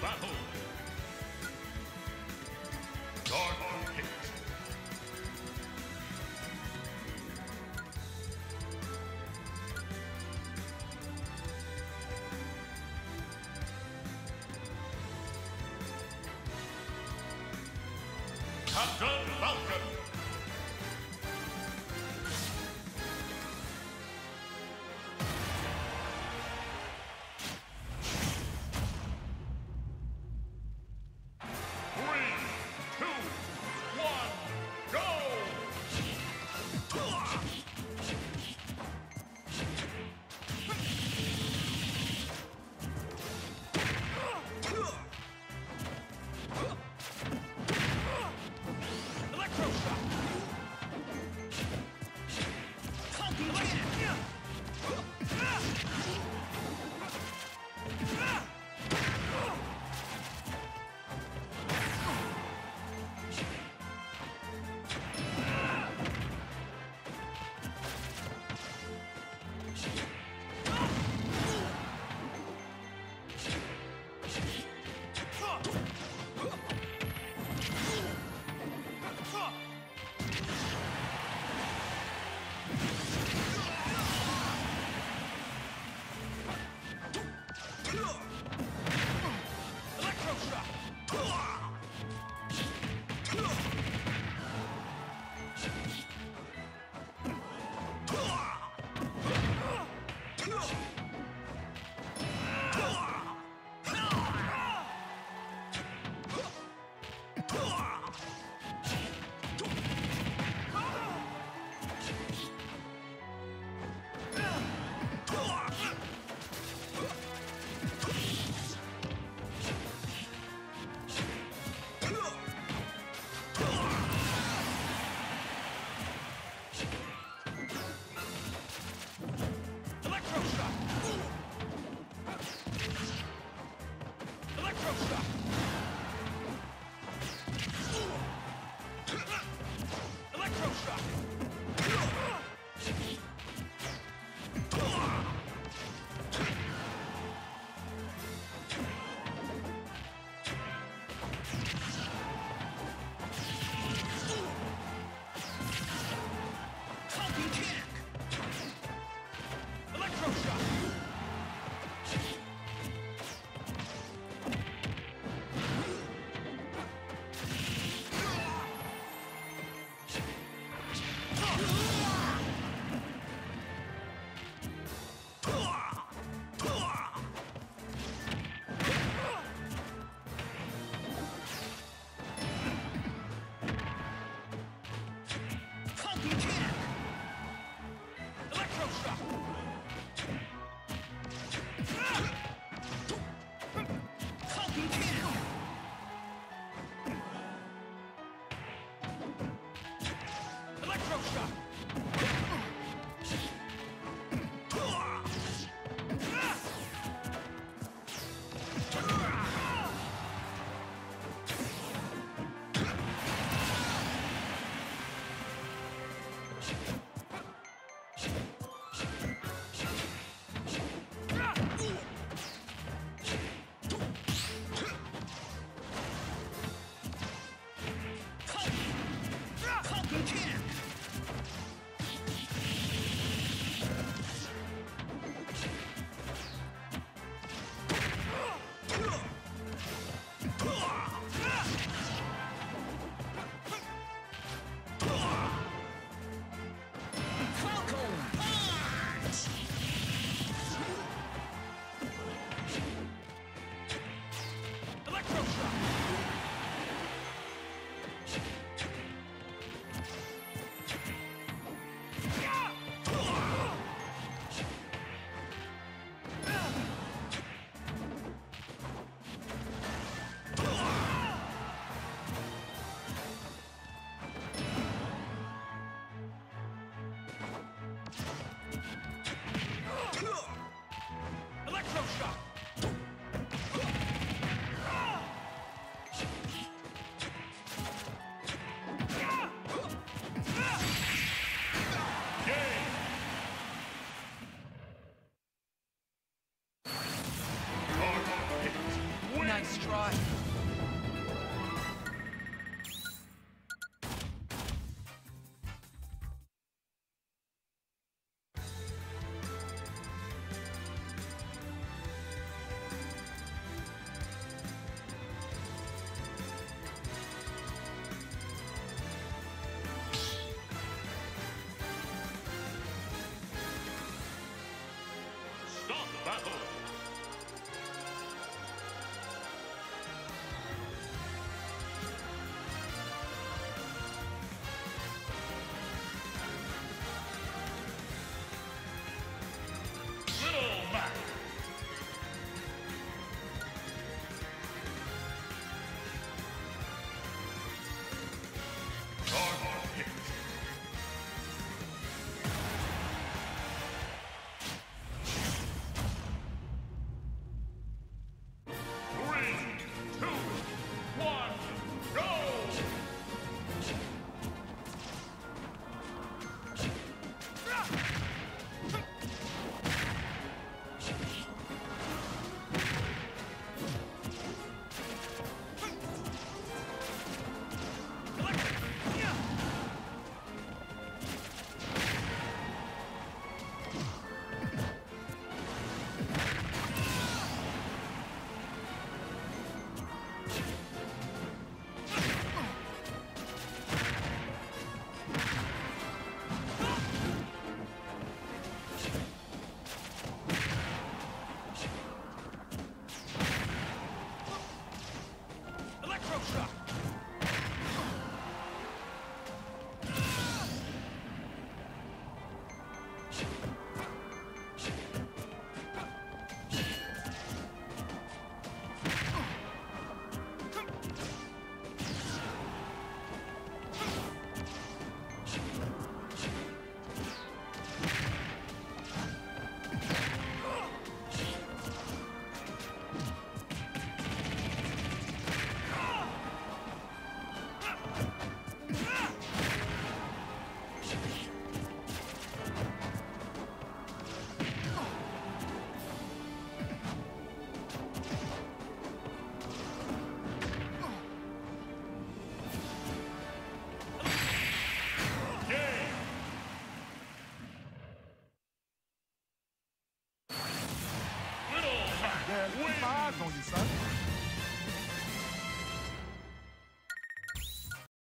battle. Dark Pit. Captain Falcon.